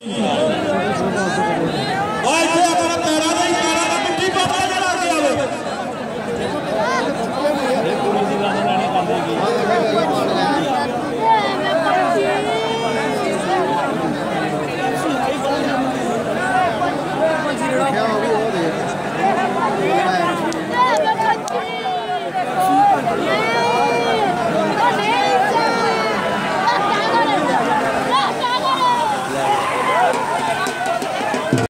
ਓਏ ਇੱਥੇ ਆਪਣਾ ਪੈਰਾਂ ਦਾ ਹੀ ਪੈਰਾਂ ਦਾ ਮਿੱਟੀ ਪਾਪਾ